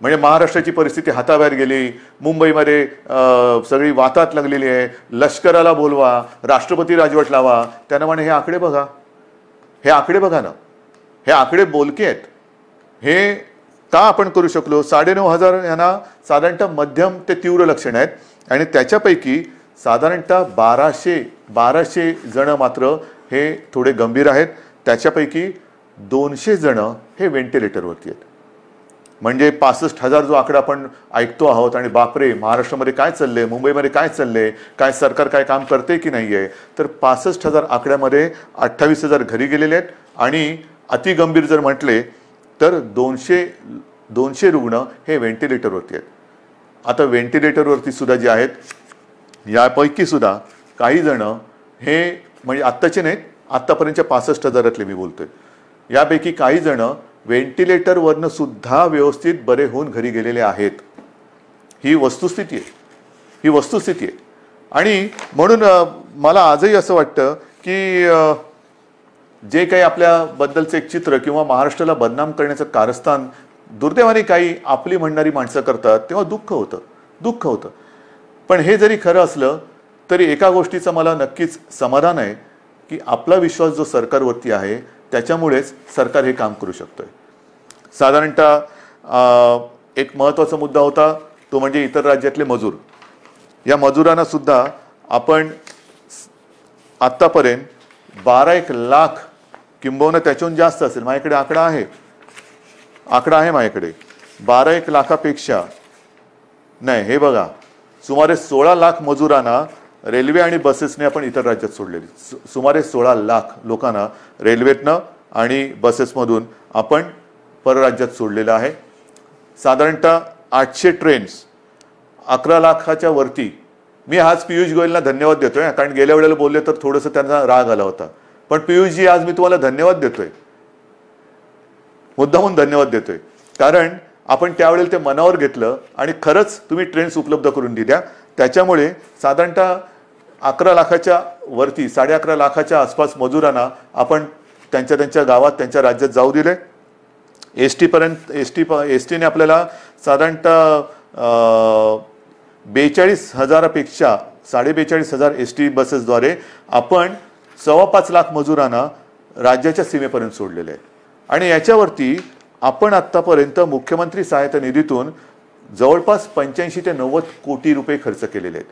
म्हणजे महाराष्ट्राची परिस्थिती हाताबाहेर गेली मुंबईमध्ये सगळी वातात लागलेली आहे लष्कराला बोलवा राष्ट्रपती राजवट लावा त्यांना म्हणे हे आकडे बघा हे आकडे बघा ना हे आकडे बोलके आहेत हे का आपण करू शकलो? साडेनऊ हजार यांना साधारणतः मध्यम ते तीव्र लक्षणं आहेत आणि त्याच्यापैकी साधारणतः बाराशे बाराशे जणं मात्र हे थोडे गंभीर आहेत. त्याच्यापैकी दोनशे जणं हे व्हेंटिलेटरवरती आहेत. म्हणजे पासष्ट हजार जो आकडा आपण ऐकतो आहोत आणि बापरे महाराष्ट्रामध्ये काय चाललंय मुंबईमध्ये काय चाललंय काय सरकार काय काम करते की नाही आहे तर पासष्ट हजार आकड्यामध्ये अठ्ठावीस हजार घरी गेलेले आहेत आणि अतिगंभीर जर म्हटले तर दोनशे दोनशे रुग्ण हे व्हेंटिलेटरवरती आहेत. आता व्हेंटिलेटरवरती सुद्धा जे आहेत यापैकी सुद्धा काही जण हे म्हणजे आत्ताचे नाहीत आत्तापर्यंतच्या पासष्ट हजारातले मी बोलतोय. यापैकी काही जण व्हेंटिलेटरवरनं सुद्धा व्यवस्थित बरे होऊन घरी गेलेले आहेत. ही वस्तुस्थिती आहे. ही वस्तुस्थिती आहे. आणि म्हणून मला आजही असं वाटतं की जे काही आपल्याबद्दलचं एक चित्र किंवा महाराष्ट्राला बदनाम करण्याचं कारस्थान दुर्दैवाने काही आपली म्हणणारी माणसं करतात तेव्हा दुःख होतं. दुःख होतं. पण हे जरी खरं असलं तरी एका गोष्टीचं मला नक्कीच समाधान आहे की आपला विश्वास जो सरकारवरती आहे त्याच्यामुळेच सरकार हे काम करू शकतोय. साधारणतः एक महत्त्वाचा मुद्दा होता तो म्हणजे इतर राज्यातले मजूर. या मजुरांना सुद्धा आपण आत्तापर्यंत बारा एक लाख किंबहुना त्याच्याहून जास्त असेल. माझ्याकडे आकडा आहे. आकडा आहे माझ्याकडे. बारा एक लाखापेक्षा नाही हे बघा. सुमारे सोळा लाख मजुरांना रेल्वे आणि बसेसने आपण इतर राज्यात सोडलेली. सु- सुमारे सोळा लाख लोकांना रेल्वेतनं आणि बसेसमधून आपण परराज्यात सोडलेलं आहे. साधारणतः आठशे ट्रेन्स अकरा लाखाच्या वरती. मी आज पियुष गोयलना धन्यवाद देतोय कारण गेल्या वेळेला बोलले तर थोडंसं त्यांना राग आला होता. पण पियुषजी आज मी तुम्हाला धन्यवाद देतोय. मुद्दाहून धन्यवाद देतोय. कारण आपण त्यावेळेला ते मनावर घेतलं आणि खरंच तुम्ही ट्रेन्स उपलब्ध करून दिल्या. त्याच्यामुळे साधारणतः अकरा लाखाच्या वरती साडे अकरा लाखाच्या आसपास मजुरांना आपण त्यांच्या त्यांच्या गावात त्यांच्या राज्यात जाऊ दिले. एस टीपर्यंत एस टी एस टीने आपल्याला साधारणतः बेचाळीस हजारापेक्षा साडे बेचाळीस हजार एस टी बसेसद्वारे आपण सव्वा पाच लाख मजुरांना राज्याच्या सीमेपर्यंत सोडलेले आहे आणि याच्यावरती आपण आत्तापर्यंत मुख्यमंत्री सहायता निधीतून जवळपास पंच्याऐंशी ते नव्वद कोटी रुपये खर्च केलेले आहेत.